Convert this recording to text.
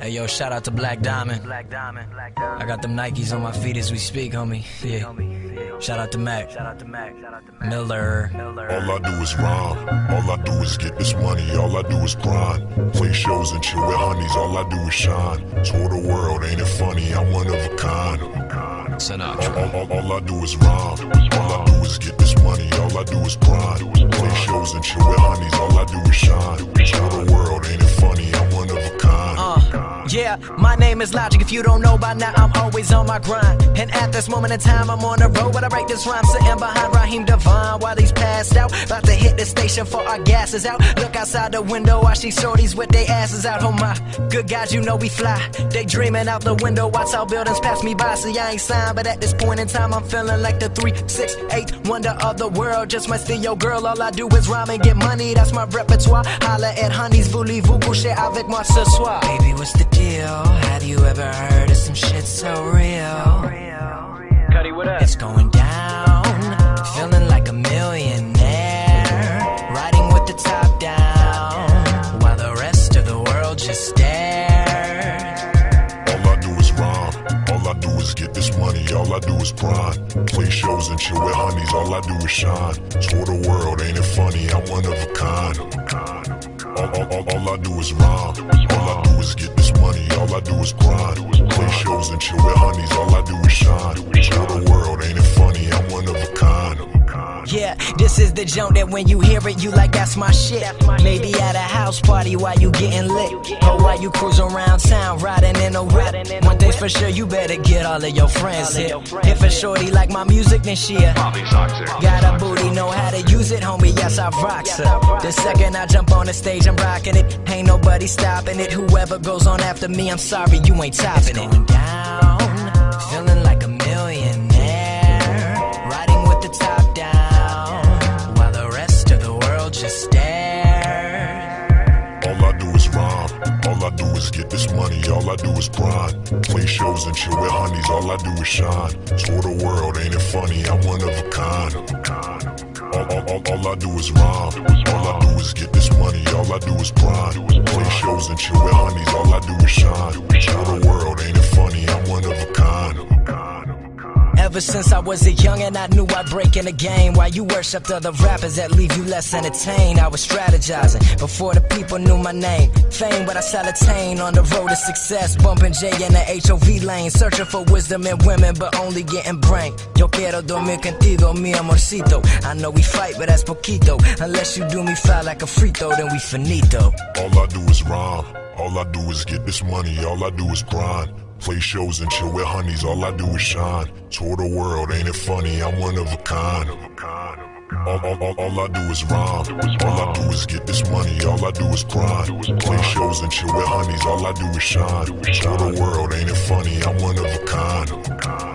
Hey yo, shout out to Black Diamond. I got them Nikes on my feet as we speak, homie. Yeah. Homie. Shout out to Mac. Shout out to Mac. Miller. All I do is rhyme. All I do is get this money. All I do is grind. Play shows and chill with honeys. All I do is shine. Tour the world, ain't it funny? I'm one of a kind. Sinatra. All, all, all I do is rhyme. All I do is get this money. All I do is grind. Play shows and chill with honeys. All I do is shine. Tour yeah, my name is Logic. If you don't know by now, I'm always on my grind. And at this moment in time, I'm on the road. But I write this rhyme sitting behind Raheem Devon while he's passed out. About to hit the station for our gas is out. Look outside the window, I see shorties with their asses out. Oh my, good guys, you know we fly. They dreaming out the window, watch how buildings pass me by. See, I ain't signed, but at this point in time, I'm feeling like the 368 wonder of the world. Just my your girl, all I do is rhyme and get money. That's my repertoire. Holla at honeys, voulez-vous coucher avec moi ce soir? Baby, what's the deal? Have you ever heard of some shit so real? Cuddy, what up? It's going down, feeling like a millionaire, riding with the top down, while the rest of the world just stare. All I do is rhyme. All I do is get this money. All I do is grind. Play shows and chill with honeys. All I do is shine. Tour the world, ain't it funny? I'm one of a kind. All, all, all, I do is rhyme. All I do is get this money. All I do is grind. Play shows and chill the joint that when you hear it, you like that's my shit. Maybe at a house party while you getting lit, or while you cruise around town riding in a whip. One thing's for sure, you better get all of your friends here. If a shorty like my music, then she a got a booty, know how to use it, homie. Yes, I rocks her. The second I jump on the stage, I'm rocking it. Ain't nobody stopping it. Whoever goes on after me, I'm sorry, you ain't topping it. Get this money. All I do is grind. Play shows and chill with honeys. All I do is shine. Tour the world, ain't it funny? I'm one of a kind. All, all, all, all I do is rhyme. All I do is get this money. All I do is grind. Play shows and chill with honeys. All I do is shine. Tour the world, Ever since I was a young and I knew I'd break in the game. While you worshipped other rappers that leave you less entertained, I was strategizing before the people knew my name. Fame, but I shall attain on the road to success. Bumping J in the HOV lane, searching for wisdom in women, but only getting brain. Yo quiero dormir contigo, mi amorcito. I know we fight, but that's poquito. Unless you do me foul like a frito, then we finito. All I do is rhyme. All I do is get this money. All I do is grind. Play shows and chill with honeys. All I do is shine. Tour the world, ain't it funny? I'm one of a kind. All, all, all, all I do is rhyme. All I do is get this money. All I do is grind. Play shows and chill with honeys. All I do is shine. Tour the world, ain't it funny? I'm one of a kind.